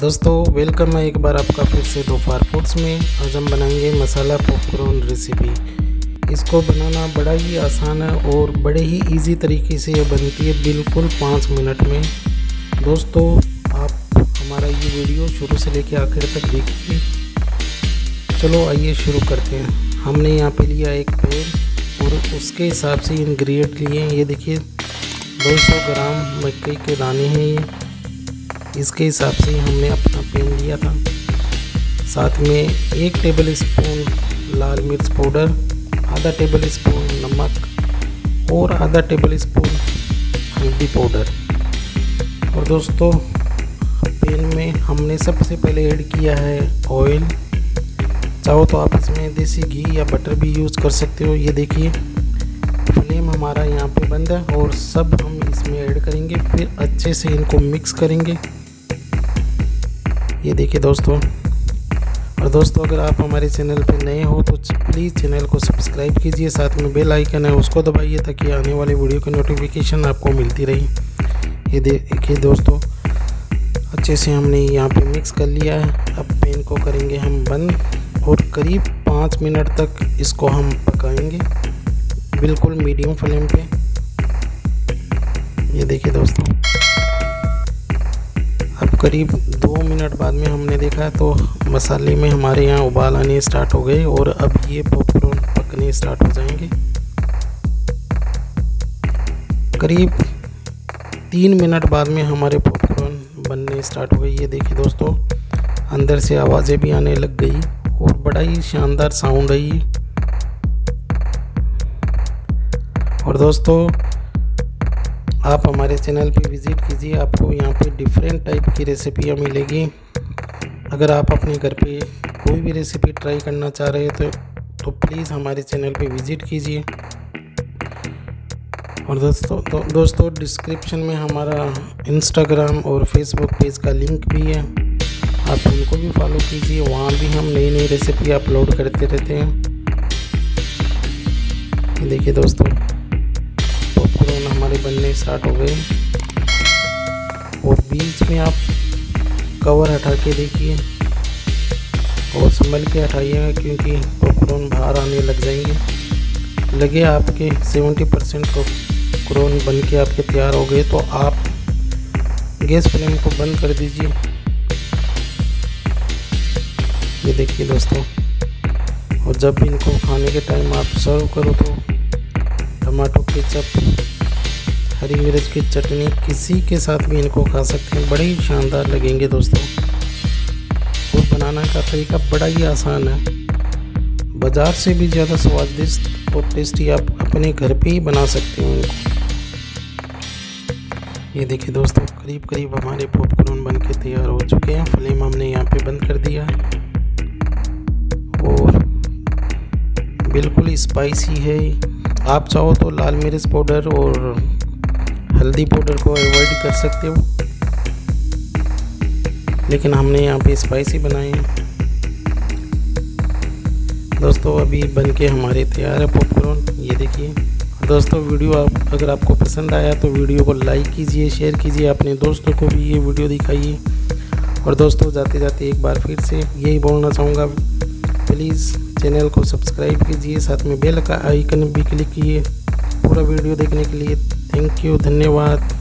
दोस्तों वेलकम है एक बार आपका फिर से दोपहर फूड्स में। आज हम बनाएँगे मसाला पॉपकॉर्न रेसिपी इसको बनाना बड़ा ही आसान है और बड़े ही इजी तरीके से ये बनती है बिल्कुल पाँच मिनट में। दोस्तों, आप हमारा ये वीडियो शुरू से लेकर आखिर तक देखिए। चलो आइए शुरू करते हैं। हमने यहाँ पे लिया एक पेड़ और उसके हिसाब से इंग्रेडिएंट लिए ये देखिए 200 ग्राम मक्के के दाने हैं ये। इसके हिसाब से हमने अपना पेन लिया था। साथ में एक टेबल स्पून लाल मिर्च पाउडर आधा टेबल स्पून नमक और आधा टेबल स्पून हल्दी पाउडर और दोस्तों पेन में हमने सबसे पहले ऐड किया है ऑयल चाहो तो आप इसमें देसी घी या बटर भी यूज़ कर सकते हो, ये देखिए। फ्लेम हमारा यहाँ पे बंद है और सब हम इसमें ऐड करेंगे, फिर अच्छे से इनको मिक्स करेंगे। ये देखिए दोस्तों। और दोस्तों, अगर आप हमारे चैनल पर नए हो तो प्लीज़ चैनल को सब्सक्राइब कीजिए। साथ में बेल आइकन है, उसको दबाइए, ताकि आने वाले वीडियो की नोटिफिकेशन आपको मिलती रही। ये देखिए दोस्तों, अच्छे से हमने यहाँ पे मिक्स कर लिया है। अब पेन को करेंगे हम बंद, और करीब पाँच मिनट तक इसको हम पकाएँगे, बिल्कुल मीडियम फ्लेम पे। ये देखिए दोस्तों। करीब दो मिनट बाद में हमने देखा तो मसाले में हमारे यहाँ उबाल आने स्टार्ट हो गए और अब ये पॉपकॉर्न पकने स्टार्ट हो जाएँगे। करीब तीन मिनट बाद में हमारे पॉपकॉर्न बनने स्टार्ट हो गए ये देखिए दोस्तों, अंदर से आवाज़ें भी आने लग गई और बड़ा ही शानदार साउंड है ये। और दोस्तों आप हमारे चैनल पे विज़िट कीजिए, आपको यहाँ पे डिफरेंट टाइप की रेसिपियाँ मिलेगी। अगर आप अपने घर पे कोई भी रेसिपी ट्राई करना चाह रहे हो तो तो प्लीज़ हमारे चैनल पे विज़िट कीजिए। और दोस्तों तो दोस्तों डिस्क्रिप्शन में हमारा इंस्टाग्राम और फेसबुक पेज का लिंक भी है। आप उनको भी फॉलो कीजिए, वहाँ भी हम नई नई रेसिपी अपलोड करते रहते हैं। देखिए दोस्तों। बनने स्टार्ट हो गए। और बीच में आप कवर हटा के देखिए। और संभल के हटाइएगा क्योंकि पॉपकॉर्न बाहर आने लग जाएँगे। लगे आपके 70 परसेंट पॉपकॉर्न बन के आपके तैयार हो गए। तो आप गैस फ्लेम को बंद कर दीजिए। ये देखिए दोस्तों, और जब इनको खाने के टाइम आप सर्व करो तो टमाटो केचप हरी मिर्च की चटनी किसी के साथ भी इनको खा सकते हैं। बड़े ही शानदार लगेंगे दोस्तों। और बनाना का तरीका बड़ा ही आसान है। बाज़ार से भी ज़्यादा स्वादिष्ट और टेस्टी आप अपने घर पे ही बना सकते हैं इनको। ये देखिए दोस्तों करीब करीब हमारे पॉपकॉर्न बन के तैयार हो चुके हैं। फ्लेम हमने यहाँ पे बंद कर दिया। और बिल्कुल स्पाइसी है। आप चाहो तो लाल मिर्च पाउडर और हल्दी पाउडर को अवॉइड कर सकते हो। लेकिन हमने यहाँ पे स्पाइसी बनाए हैं। दोस्तों, अभी बन के हमारे तैयार है पॉपकॉर्न ये देखिए। दोस्तों, वीडियो आप, अगर आपको पसंद आया तो वीडियो को लाइक कीजिए शेयर कीजिए, अपने दोस्तों को भी ये वीडियो दिखाइए। और दोस्तों जाते जाते एक बार फिर से यही बोलना चाहूँगा। प्लीज़ चैनल को सब्सक्राइब कीजिए, साथ में बेल का आइकन भी क्लिक कीजिए पूरा वीडियो देखने के लिए थैंक यू धन्यवाद।